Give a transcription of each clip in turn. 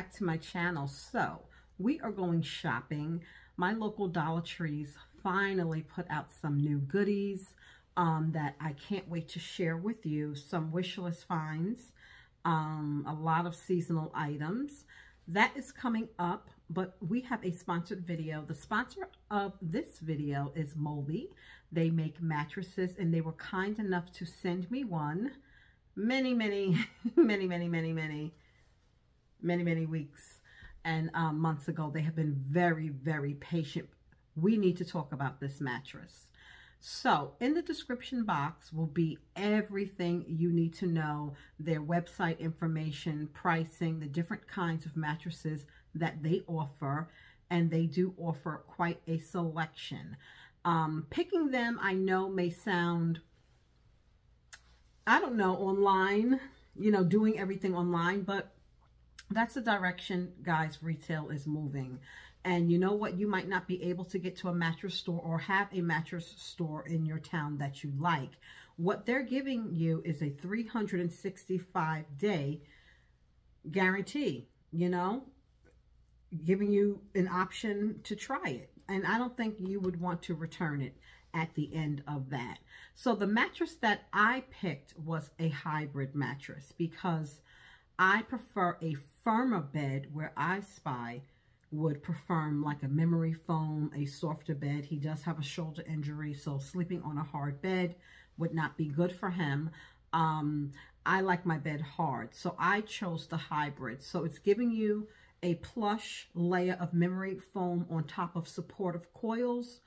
back to my channel. So we are going shopping. My local Dollar Trees finally put out some new goodies um, that I can't wait to share with you. Some wish list finds, um, a lot of seasonal items. That is coming up, but we have a sponsored video. The sponsor of this video is Molby. They make mattresses and they were kind enough to send me one many, many, many, many, many, many many, many weeks and um, months ago. They have been very, very patient. We need to talk about this mattress. So in the description box will be everything you need to know, their website information, pricing, the different kinds of mattresses that they offer, and they do offer quite a selection. Um, picking them, I know may sound, I don't know, online, you know, doing everything online, but that's the direction, guys, retail is moving. And you know what? You might not be able to get to a mattress store or have a mattress store in your town that you like. What they're giving you is a 365-day guarantee, you know, giving you an option to try it. And I don't think you would want to return it at the end of that. So the mattress that I picked was a hybrid mattress because I prefer a firmer bed where I spy would prefer like a memory foam, a softer bed. He does have a shoulder injury, so sleeping on a hard bed would not be good for him. Um, I like my bed hard, so I chose the hybrid. So it's giving you a plush layer of memory foam on top of supportive coils.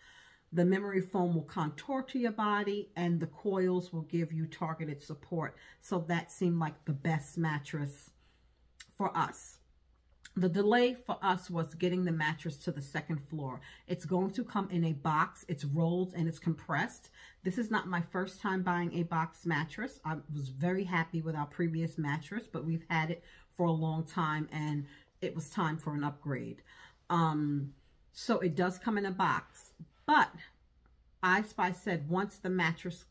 The memory foam will contour to your body and the coils will give you targeted support. So that seemed like the best mattress for us. The delay for us was getting the mattress to the second floor. It's going to come in a box. It's rolled and it's compressed. This is not my first time buying a box mattress. I was very happy with our previous mattress, but we've had it for a long time and it was time for an upgrade. Um, so it does come in a box, but I Spy said once the mattress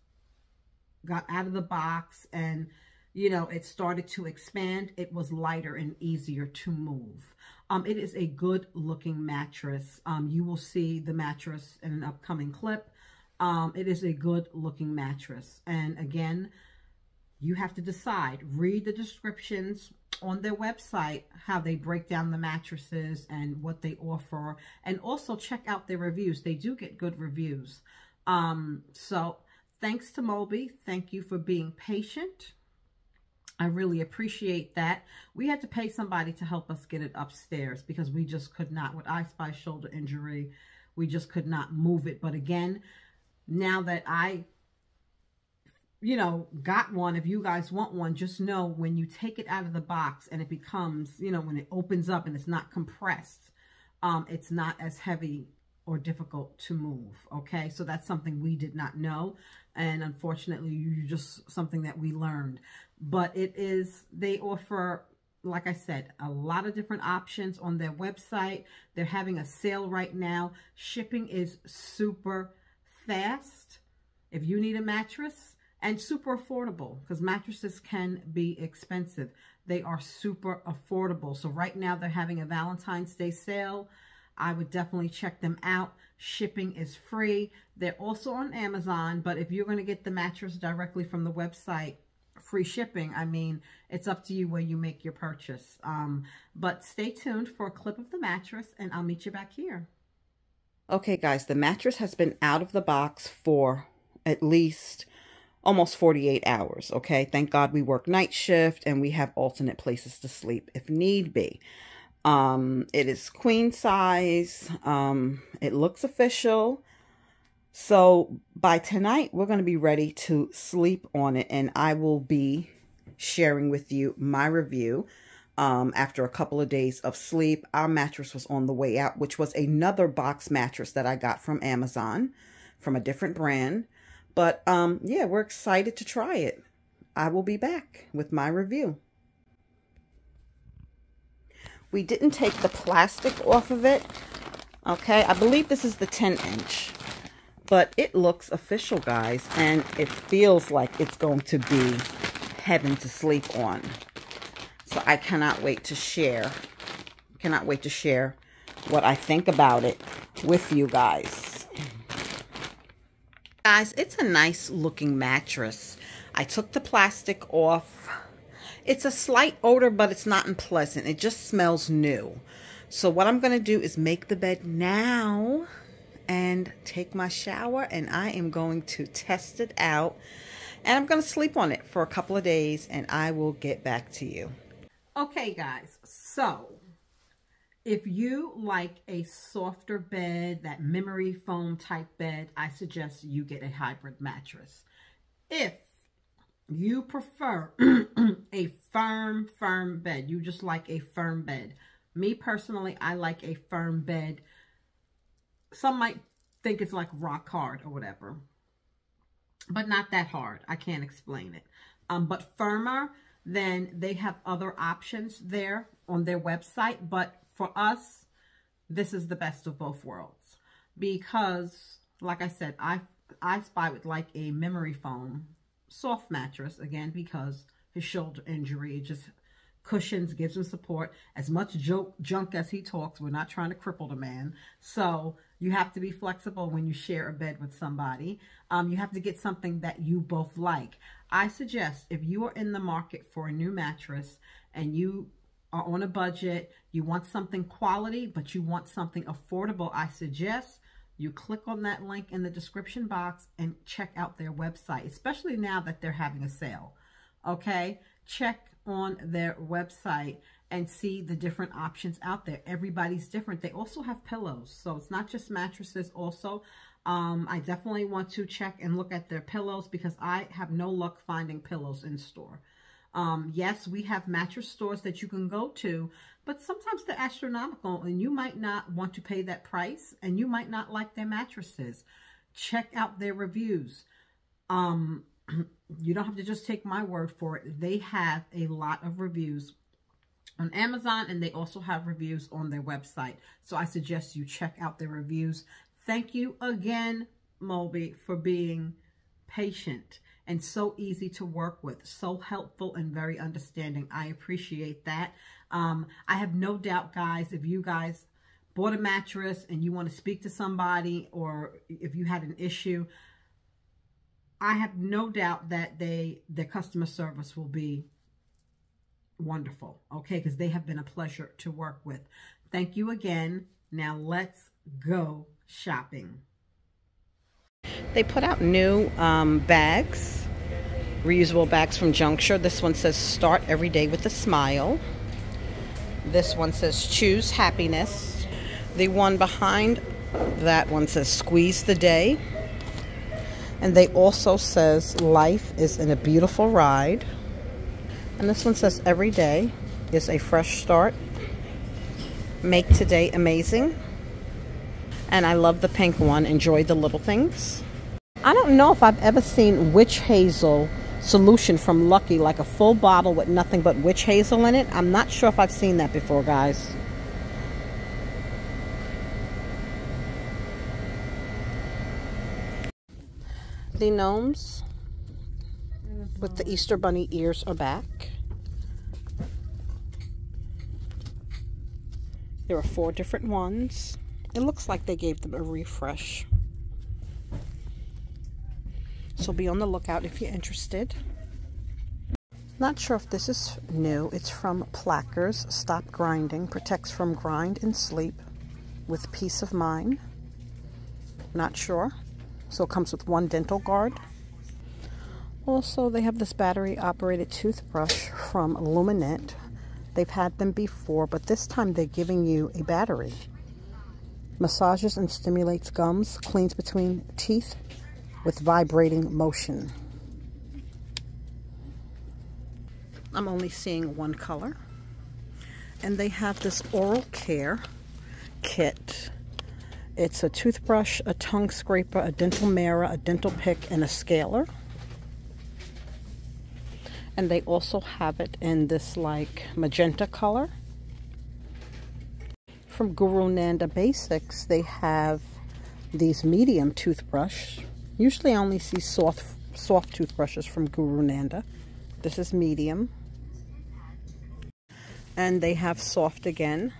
got out of the box and you know, it started to expand. It was lighter and easier to move. Um, it is a good looking mattress. Um, you will see the mattress in an upcoming clip. Um, it is a good looking mattress. And again, you have to decide. Read the descriptions on their website, how they break down the mattresses and what they offer. And also check out their reviews. They do get good reviews. Um, so thanks to Molby. Thank you for being patient. I really appreciate that. We had to pay somebody to help us get it upstairs because we just could not, with I Spy shoulder injury, we just could not move it. But again, now that I, you know, got one, if you guys want one, just know when you take it out of the box and it becomes, you know, when it opens up and it's not compressed, um, it's not as heavy or difficult to move, okay? So that's something we did not know, and unfortunately, you just something that we learned. But it is, they offer, like I said, a lot of different options on their website. They're having a sale right now. Shipping is super fast. If you need a mattress, and super affordable because mattresses can be expensive. They are super affordable. So right now they're having a Valentine's Day sale. I would definitely check them out. Shipping is free. They're also on Amazon, but if you're going to get the mattress directly from the website, free shipping, I mean, it's up to you where you make your purchase. Um, but stay tuned for a clip of the mattress, and I'll meet you back here. Okay, guys, the mattress has been out of the box for at least almost 48 hours, okay? Thank God we work night shift and we have alternate places to sleep if need be. Um, it is queen size. Um, it looks official. So by tonight, we're going to be ready to sleep on it. And I will be sharing with you my review. Um, after a couple of days of sleep, our mattress was on the way out, which was another box mattress that I got from Amazon from a different brand. But um, yeah, we're excited to try it. I will be back with my review. We didn't take the plastic off of it. Okay, I believe this is the 10 inch. But it looks official, guys. And it feels like it's going to be heaven to sleep on. So I cannot wait to share. Cannot wait to share what I think about it with you guys. Guys, it's a nice looking mattress. I took the plastic off. It's a slight odor, but it's not unpleasant. It just smells new. So what I'm going to do is make the bed now and take my shower and I am going to test it out and I'm going to sleep on it for a couple of days and I will get back to you. Okay, guys. So if you like a softer bed, that memory foam type bed, I suggest you get a hybrid mattress. If you prefer a firm, firm bed, you just like a firm bed. Me personally, I like a firm bed. Some might think it's like rock hard or whatever, but not that hard. I can't explain it. Um, but firmer, then they have other options there on their website. But for us, this is the best of both worlds because, like I said, I I spy with like a memory foam soft mattress again because his shoulder injury just cushions gives him support. As much joke, junk as he talks we're not trying to cripple the man. So you have to be flexible when you share a bed with somebody. Um, you have to get something that you both like. I suggest if you are in the market for a new mattress and you are on a budget, you want something quality, but you want something affordable, I suggest you click on that link in the description box and check out their website, especially now that they're having a sale. Okay, check on their website and see the different options out there. Everybody's different. They also have pillows, so it's not just mattresses also. Um, I definitely want to check and look at their pillows because I have no luck finding pillows in store. Um, yes, we have mattress stores that you can go to, but sometimes they're astronomical and you might not want to pay that price and you might not like their mattresses. Check out their reviews. Um, you don't have to just take my word for it. They have a lot of reviews on Amazon and they also have reviews on their website. So I suggest you check out their reviews. Thank you again, Molby, for being patient and so easy to work with, so helpful and very understanding. I appreciate that. Um, I have no doubt, guys, if you guys bought a mattress and you want to speak to somebody or if you had an issue, I have no doubt that they their customer service will be wonderful, okay? Because they have been a pleasure to work with. Thank you again. Now let's go shopping. They put out new um, bags, reusable bags from Juncture. This one says start every day with a smile. This one says choose happiness. The one behind that one says squeeze the day. And they also says life is in a beautiful ride. And this one says every day is a fresh start. Make today amazing. And I love the pink one. Enjoy the little things. I don't know if I've ever seen witch hazel solution from Lucky, like a full bottle with nothing but witch hazel in it. I'm not sure if I've seen that before, guys. The gnomes with the Easter Bunny ears are back. There are four different ones. It looks like they gave them a refresh. So be on the lookout if you're interested. Not sure if this is new. It's from Plackers. Stop Grinding. Protects from grind and sleep with peace of mind. Not sure. So it comes with one dental guard. Also, they have this battery operated toothbrush from Luminant. They've had them before, but this time they're giving you a battery massages and stimulates gums, cleans between teeth with vibrating motion. I'm only seeing one color. And they have this oral care kit. It's a toothbrush, a tongue scraper, a dental mirror, a dental pick, and a scaler. And they also have it in this like magenta color from Guru Nanda Basics, they have these medium toothbrush. Usually I only see soft, soft toothbrushes from Guru Nanda. This is medium. And they have soft again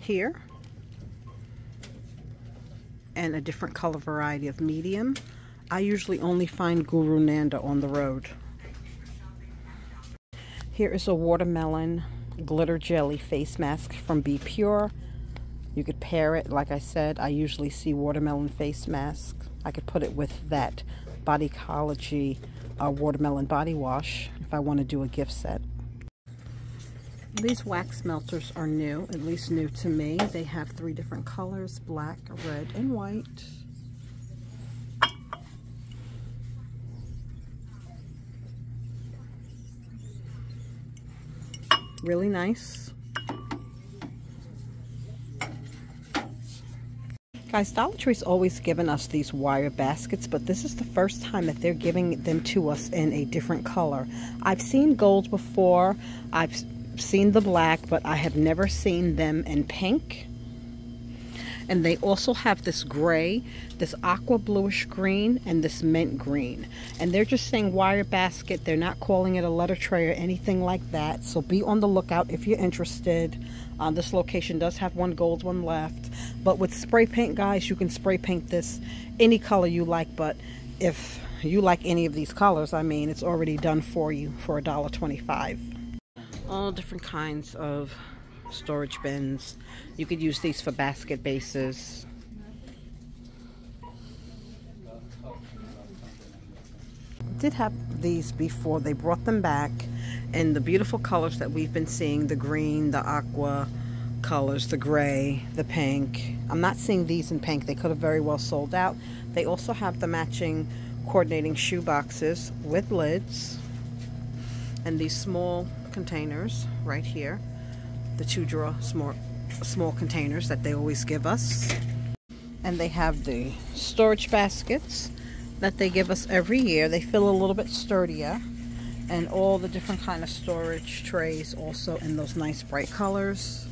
here. And a different color variety of medium. I usually only find Guru Nanda on the road. Here is a watermelon glitter jelly face mask from Be Pure. You could pair it, like I said, I usually see watermelon face mask. I could put it with that Bodycology uh, watermelon body wash if I want to do a gift set. These wax melters are new, at least new to me. They have three different colors, black, red, and white. Really nice. Guys, Dollar Tree's always given us these wire baskets, but this is the first time that they're giving them to us in a different color. I've seen gold before. I've seen the black, but I have never seen them in pink. And they also have this gray, this aqua bluish green, and this mint green. And they're just saying wire basket. They're not calling it a letter tray or anything like that. So be on the lookout if you're interested. Uh, this location does have one gold one left. But with spray paint, guys, you can spray paint this any color you like. But if you like any of these colors, I mean, it's already done for you for a dollar twenty-five. All different kinds of storage bins. You could use these for basket bases. Did have these before. They brought them back in the beautiful colors that we've been seeing. The green, the aqua colors, the gray, the pink. I'm not seeing these in pink. They could have very well sold out. They also have the matching coordinating shoe boxes with lids and these small containers right here the two drawer small, small containers that they always give us. And they have the storage baskets that they give us every year. They feel a little bit sturdier. And all the different kind of storage trays also in those nice bright colors.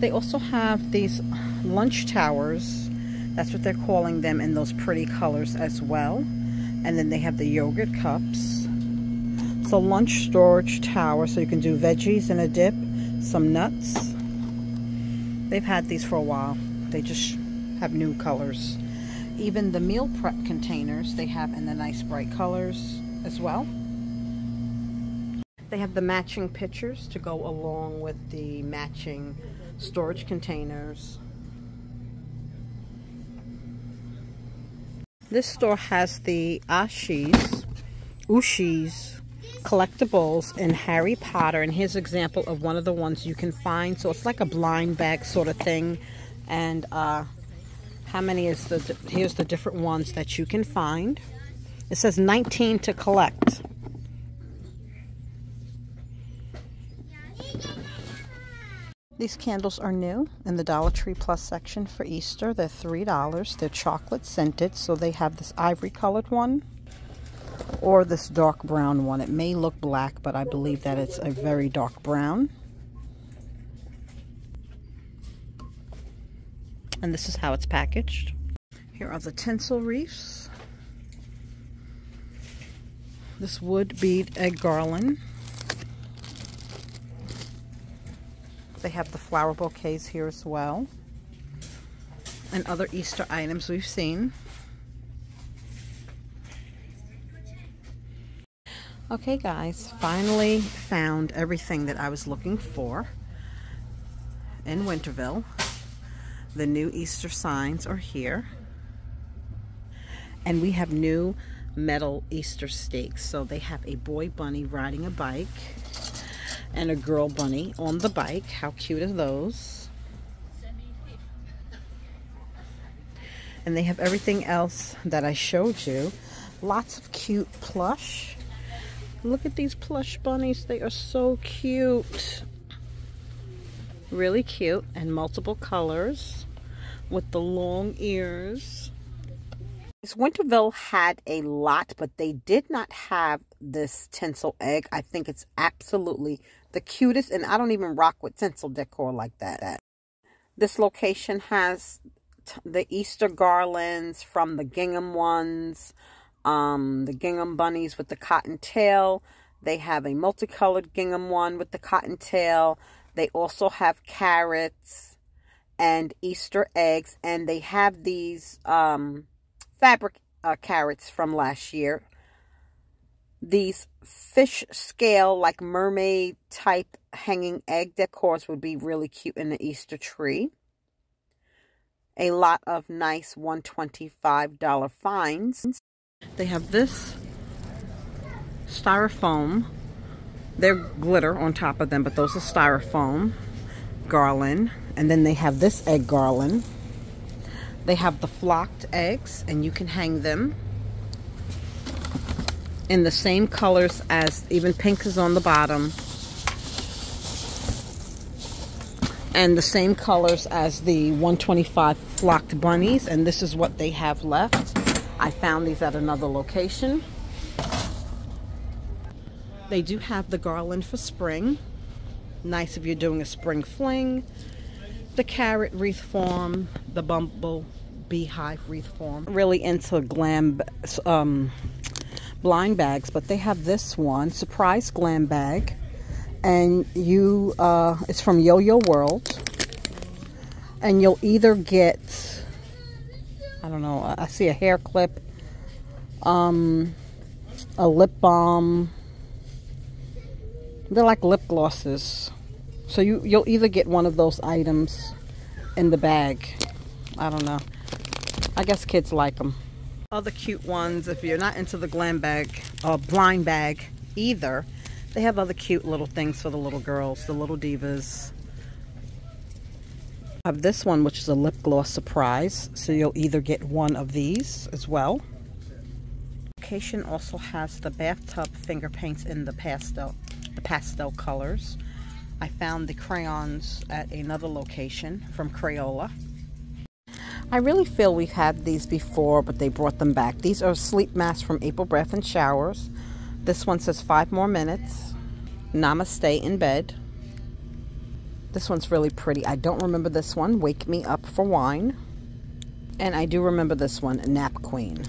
They also have these lunch towers. That's what they're calling them in those pretty colors as well. And then they have the yogurt cups a lunch storage tower, so you can do veggies in a dip, some nuts. They've had these for a while. They just have new colors. Even the meal prep containers they have in the nice bright colors as well. They have the matching pitchers to go along with the matching storage containers. This store has the Ashis, Ooshies, collectibles in Harry Potter. And here's an example of one of the ones you can find. So it's like a blind bag sort of thing. And uh, how many is the, here's the different ones that you can find. It says 19 to collect. These candles are new in the Dollar Tree Plus section for Easter. They're $3. They're chocolate scented, so they have this ivory colored one or this dark brown one. It may look black, but I believe that it's a very dark brown. And this is how it's packaged. Here are the tinsel wreaths. This would bead egg garland. They have the flower bouquets here as well. And other Easter items we've seen. Okay guys, finally found everything that I was looking for in Winterville. The new Easter signs are here. And we have new metal Easter stakes. So they have a boy bunny riding a bike and a girl bunny on the bike. How cute are those? And they have everything else that I showed you. Lots of cute plush Look at these plush bunnies. They are so cute. Really cute and multiple colors with the long ears. This Winterville had a lot, but they did not have this tinsel egg. I think it's absolutely the cutest, and I don't even rock with tinsel decor like that. This location has the Easter garlands from the gingham ones, um, the gingham bunnies with the cotton tail, They have a multicolored gingham one with the cotton tail. They also have carrots and Easter eggs. And they have these um, fabric uh, carrots from last year. These fish scale, like mermaid type hanging egg decors would be really cute in the Easter tree. A lot of nice $125 finds. They have this styrofoam. They're glitter on top of them, but those are styrofoam garland. And then they have this egg garland. They have the flocked eggs, and you can hang them in the same colors as even pink is on the bottom. And the same colors as the 125 flocked bunnies. And this is what they have left. I found these at another location. They do have the garland for spring. Nice if you're doing a spring fling. The carrot wreath form, the bumble beehive wreath form. Really into glam um, blind bags, but they have this one, surprise glam bag. And you, uh, it's from Yo-Yo World. And you'll either get, I don't know, I see a hair clip, um, a lip balm, they're like lip glosses. So you, you'll either get one of those items in the bag. I don't know. I guess kids like them. Other cute ones, if you're not into the glam bag, or blind bag either, they have other cute little things for the little girls, the little divas. I have this one, which is a lip gloss surprise. So you'll either get one of these as well. Location also has the bathtub finger paints in the pastel the pastel colors. I found the crayons at another location from Crayola. I really feel we've had these before, but they brought them back. These are sleep masks from April Breath and Showers. This one says five more minutes. Namaste in bed. This one's really pretty. I don't remember this one. Wake me up for wine. And I do remember this one, Nap Queen.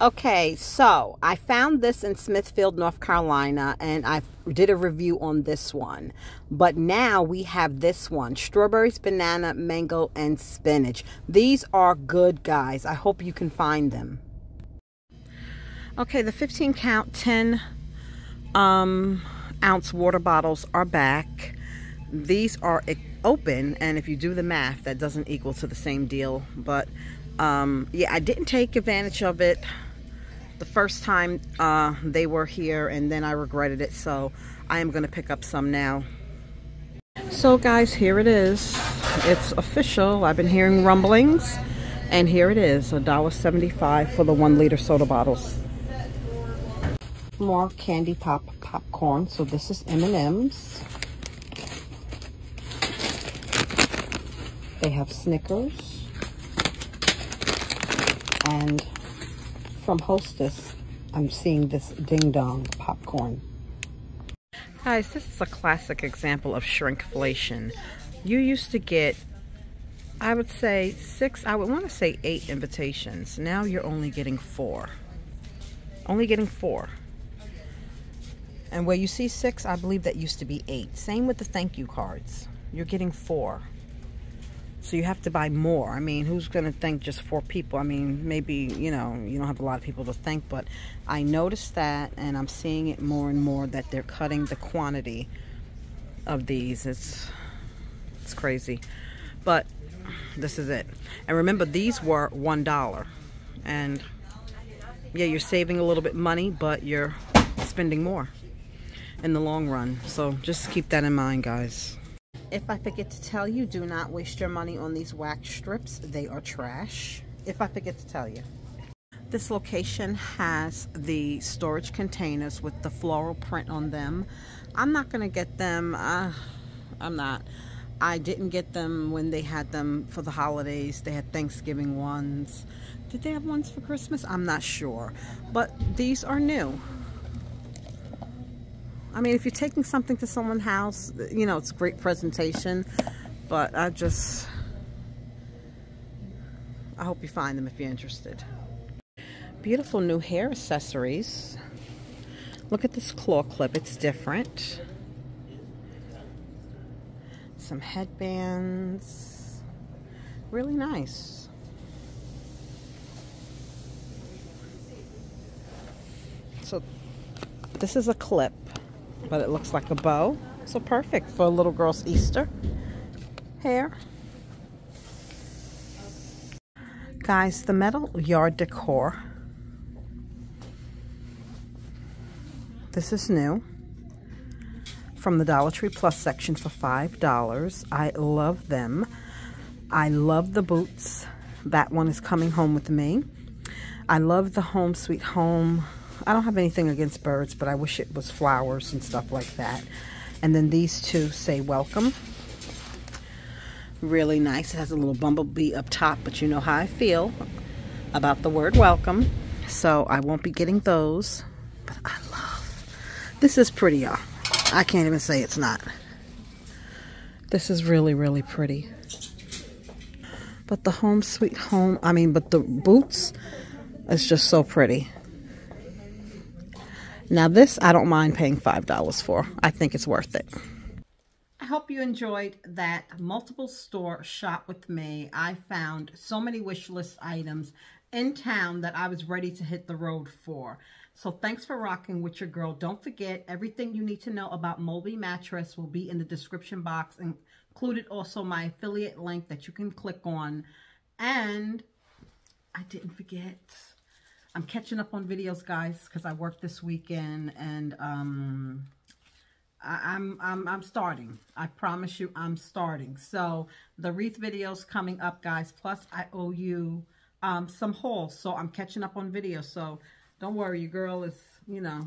Okay, so I found this in Smithfield, North Carolina, and I did a review on this one. But now we have this one strawberries, banana, mango, and spinach. These are good, guys. I hope you can find them. Okay, the 15 count 10 um, ounce water bottles are back. These are open, and if you do the math, that doesn't equal to the same deal. But um, yeah, I didn't take advantage of it the first time uh, they were here and then I regretted it so I am going to pick up some now. So guys, here it is. It's official. I've been hearing rumblings and here it is, $1.75 for the one liter soda bottles. More candy pop popcorn. So this is M&M's. They have Snickers and from Hostess, I'm seeing this Ding Dong popcorn. Guys, this is a classic example of shrinkflation. You used to get, I would say six, I would want to say eight invitations. Now you're only getting four. Only getting four. And where you see six, I believe that used to be eight. Same with the thank you cards. You're getting four. So you have to buy more. I mean, who's going to thank just four people? I mean, maybe, you know, you don't have a lot of people to thank, but I noticed that and I'm seeing it more and more that they're cutting the quantity of these. It's, it's crazy. But this is it. And remember, these were $1. And yeah, you're saving a little bit money, but you're spending more in the long run. So just keep that in mind, guys. If I forget to tell you, do not waste your money on these wax strips. They are trash. If I forget to tell you. This location has the storage containers with the floral print on them. I'm not going to get them. Uh, I'm not. I didn't get them when they had them for the holidays. They had Thanksgiving ones. Did they have ones for Christmas? I'm not sure. But these are new. I mean, if you're taking something to someone's house, you know, it's a great presentation. But I just, I hope you find them if you're interested. Beautiful new hair accessories. Look at this claw clip. It's different. Some headbands. Really nice. So this is a clip, but it looks like a bow. So perfect for a little girl's Easter hair. Guys, the metal yard decor. This is new from the Dollar Tree Plus section for $5. I love them. I love the boots. That one is coming home with me. I love the Home Sweet Home. I don't have anything against birds, but I wish it was flowers and stuff like that. And then these two say welcome. Really nice. It has a little bumblebee up top, but you know how I feel about the word welcome. So I won't be getting those. But I love, this is pretty, y'all. I can't even say it's not. This is really, really pretty. But the home sweet home, I mean, but the boots is just so pretty. Now this, I don't mind paying $5 for. I think it's worth it. I hope you enjoyed that multiple store shop with me. I found so many wish list items in town that I was ready to hit the road for. So thanks for rocking with your girl. Don't forget, everything you need to know about Molby Mattress will be in the description box, included also my affiliate link that you can click on. And I didn't forget, I'm catching up on videos, guys, because I worked this weekend and um, I, am I'm, I'm starting. I promise you I'm starting. So the wreath videos coming up, guys. Plus, I owe you um, some hauls. So I'm catching up on videos. So don't worry, your girl is, you know,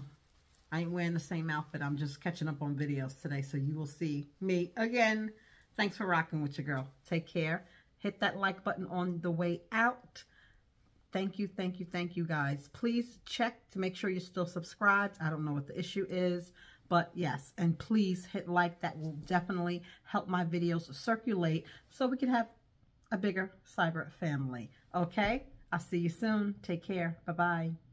I ain't wearing the same outfit. I'm just catching up on videos today. So you will see me again. Thanks for rocking with your girl. Take care. Hit that like button on the way out. Thank you, thank you, thank you, guys. Please check to make sure you're still subscribed. I don't know what the issue is. But yes, and please hit like. That will definitely help my videos circulate so we can have a bigger cyber family. Okay? I'll see you soon. Take care. Bye-bye.